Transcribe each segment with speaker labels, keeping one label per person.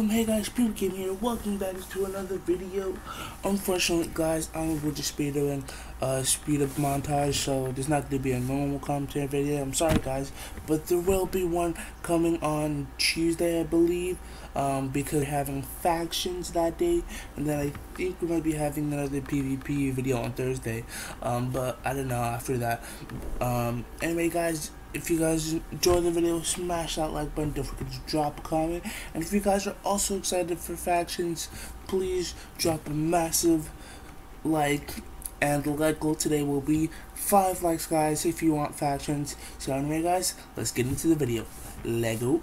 Speaker 1: welcome, hey guys, Kim here, welcome back to another video. Unfortunately, guys, I'm going to speed doing a speed up montage, so there's not going to be a normal commentary video. I'm sorry, guys, but there will be one coming on Tuesday, I believe, um, because we're having factions that day, and then I think we might be having another PvP video on Thursday, um, but I don't know after that. Um, anyway, guys, if you guys enjoy the video, smash that like button. Don't forget to drop a comment. And if you guys are also excited for factions, please drop a massive like. And the like goal today will be 5 likes, guys, if you want factions. So anyway, guys, let's get into the video. Lego.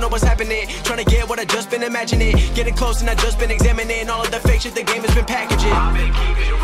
Speaker 2: know what's happening. Trying to get what I just been imagining. Getting close, and I just been examining all of the fake shit the game has been packaging.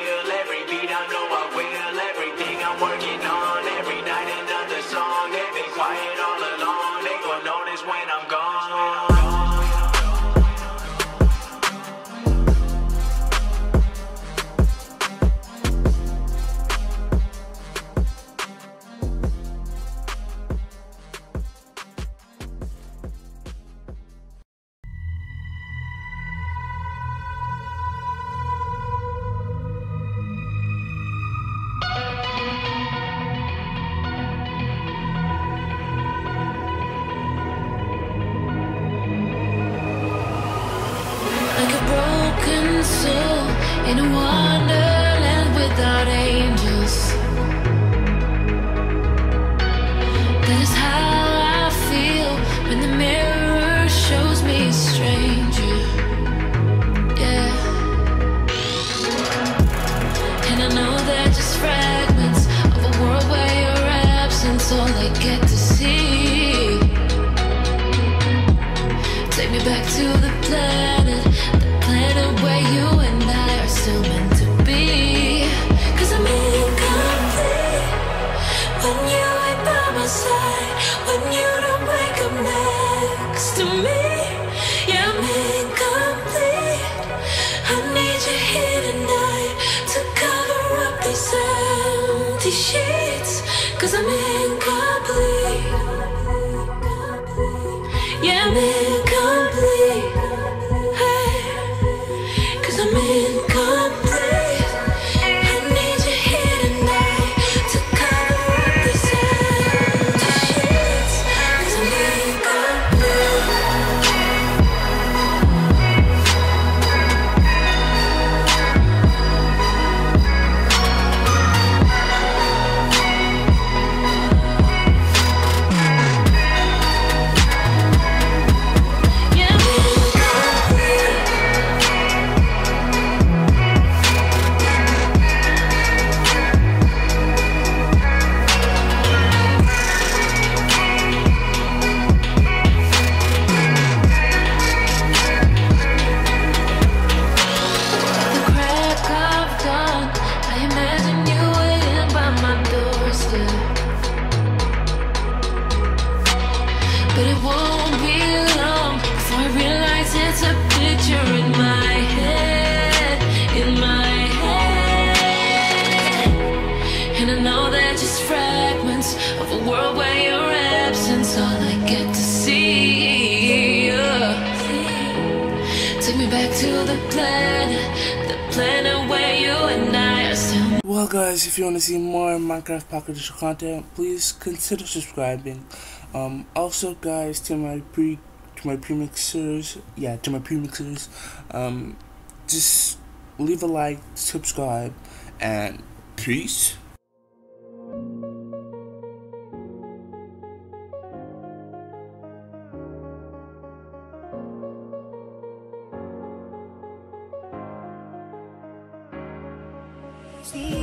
Speaker 3: soul in a wonderland without angels. That is how I feel when the mirror shows me a stranger. Yeah. And I know they're just fragments of a world where your absence all I get to see. Take me back to the planet, where you and I are still meant to be. Cause I'm incomplete when you ain't by my side, when you don't wake up next to me. Yeah, I'm incomplete. I need you here tonight to cover up these empty sheets. Cause I'm incomplete. Yeah, I'm incomplete. I know they're just fragments of a world where all I get to see. Take me back to the planet, where you and I are.
Speaker 1: Well guys, if you want to see more Minecraft Pocket Edition content, please consider subscribing. Um, also, guys, to my pre to my premixers, yeah, to my premixers, um, just leave a like, subscribe, and peace.
Speaker 4: See